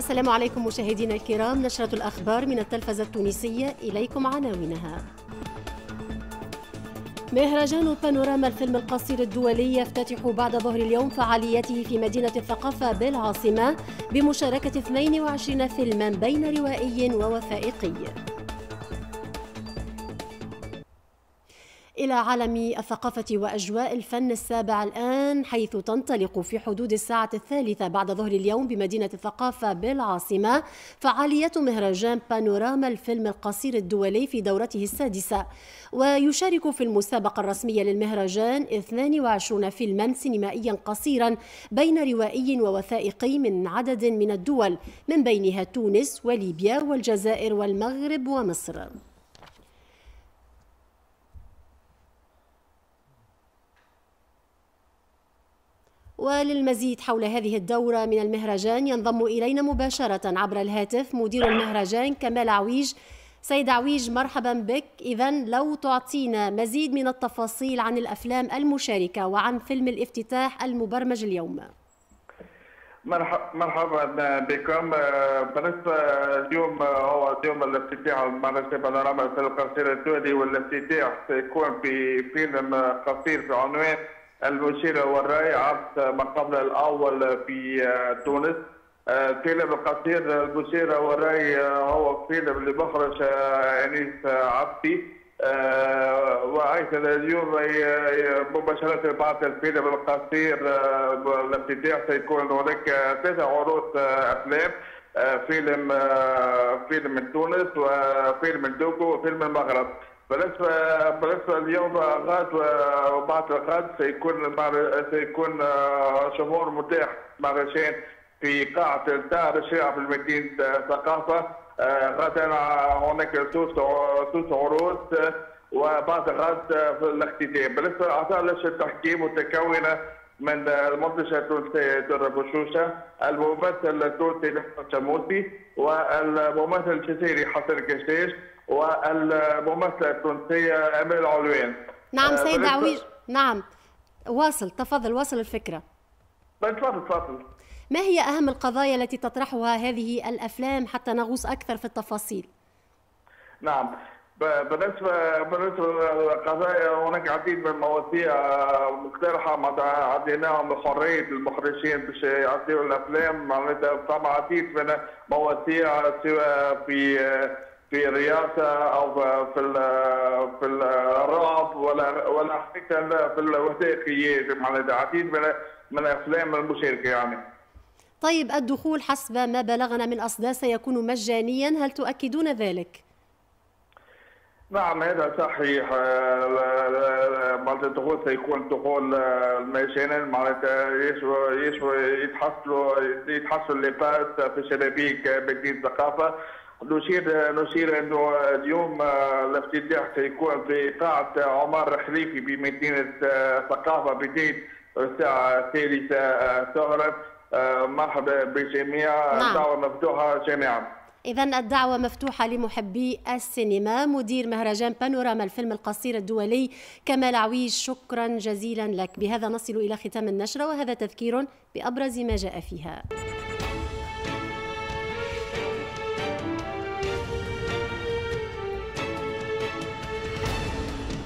السلام عليكم مشاهدينا الكرام. نشرة الأخبار من التلفزة التونسية إليكم عناوينها. مهرجان بانوراما الفيلم القصير الدولي يفتتح بعد ظهر اليوم فعاليته في مدينة الثقافة بالعاصمة بمشاركة 22 فيلما بين روائي ووثائقي. إلى عالم الثقافة وأجواء الفن السابع الآن حيث تنطلق في حدود الساعة الثالثة بعد ظهر اليوم بمدينة الثقافة بالعاصمة فعالية مهرجان بانوراما الفيلم القصير الدولي في دورته السادسة. ويشارك في المسابقة الرسمية للمهرجان 22 فيلما سينمائيا قصيرا بين روائي ووثائقي من عدد من الدول من بينها تونس وليبيا والجزائر والمغرب ومصر. وللمزيد حول هذه الدورة من المهرجان ينضم إلينا مباشرة عبر الهاتف مدير المهرجان كمال عويج. سيد عويج مرحبا بك. إذا لو تعطينا مزيد من التفاصيل عن الأفلام المشاركة وعن فيلم الافتتاح المبرمج اليوم. مرحبا بكم. بالنسبة اليوم هو يوم الافتتاح مهرجان بانوراما الفيلم القصير الدولي والافتتاح سيكون في فيلم قصير في عنوان المشير والراي عرض ما قبل الأول في تونس. فيلم القصير المشير والراي هو فيلم لمخرج انيس عبدي. وأيضا اليوم مباشرة بعد الفيلم القصير الافتتاح سيكون هناك ثلاث عروض أفلام فيلم فيلم من تونس وفيلم من دوكو وفيلم المغرب. بالنسبة بالنسبة اليوم غاد وبعد غد سيكون سيكون شهور متاح. مهرجان في قاعه الدار الشارع في مدينه ثقافة. غدا هناك ثلاث عروض وبعد غد في الاختتام. بالنسبة لاعضاء لجنه التحكيم متكونة من المنتجة التونسية در بشوشة الممثل التونسي محمد شموسي والممثل الجزائري حسن كشاش والممثلة التونسية امال علوان. نعم سيد عويج نعم. واصل تفضل واصل الفكرة. تفضل تفضل. ما هي أهم القضايا التي تطرحها هذه الأفلام حتى نغوص أكثر في التفاصيل؟ نعم. بالنسبة بالنسبة للقضايا هناك عديد من المواضيع مقترحة عديناهم بحريه المخرجين باش يعطيوا الأفلام. معناتها طبعا عديد من المواضيع سواء في في الرئاسه أو في في الرعب ولا ولا حتى في الوثائقيات معناتها عديد من من الافلام المشاركة يعني. طيب الدخول حسب ما بلغنا من أصداء سيكون مجانيا هل تؤكدون ذلك؟ نعم هذا صحيح معناتها الدخول سيكون دخول مجانا معناتها يتحصلوا يتحصلوا لي باس في شبابيك مدينه الثقافة نشير نشير إنه اليوم الافتتاح سيكون في قاعة عمر خليفي بمدينة ثقافة بدايه الساعة الثالثة ظهرا مرحبا بالجميع نعم. الدعوة مفتوحة جميعا. إذا الدعوة مفتوحة لمحبي السينما مدير مهرجان بانوراما الفيلم القصير الدولي كمال عويش شكرا جزيلا لك. بهذا نصل إلى ختام النشرة وهذا تذكير بأبرز ما جاء فيها.